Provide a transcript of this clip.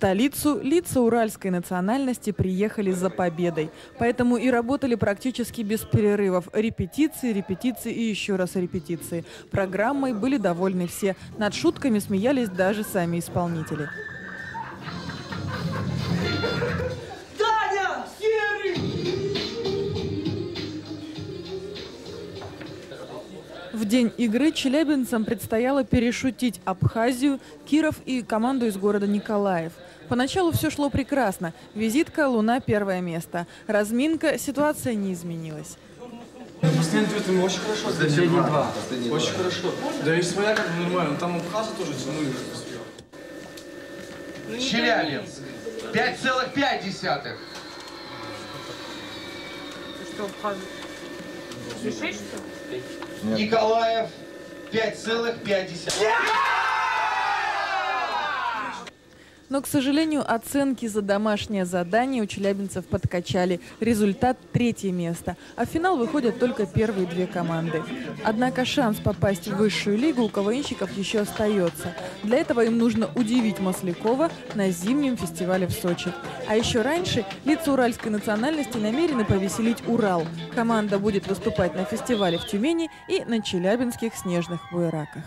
столицу лица уральской национальности приехали за победой. Поэтому и работали практически без перерывов. Репетиции, репетиции и еще раз репетиции. Программой были довольны все. Над шутками смеялись даже сами исполнители. Таня! Серый! В день игры челябинцам предстояло перешутить Абхазию, Киров и команду из города Николаев. Поначалу все шло прекрасно. Визитка, Луна – первое место. Разминка, ситуация не изменилась. Последний ответ ему очень хорошо. Последний два. Очень хорошо. Да и своя как бы нормально. Там Абхаза тоже тянули. Челябинск. 5,5. Что, Абхаз? Смешишь, что ли? Николаев. 5,5. Но, к сожалению, оценки за домашнее задание у челябинцев подкачали. Результат – третье место. А в финал выходят только первые две команды. Однако шанс попасть в высшую лигу у КВНщиков еще остается. Для этого им нужно удивить Маслякова на зимнем фестивале в Сочи. А еще раньше лица уральской национальности намерены повеселить Урал. Команда будет выступать на фестивале в Тюмени и на челябинских снежных буераках.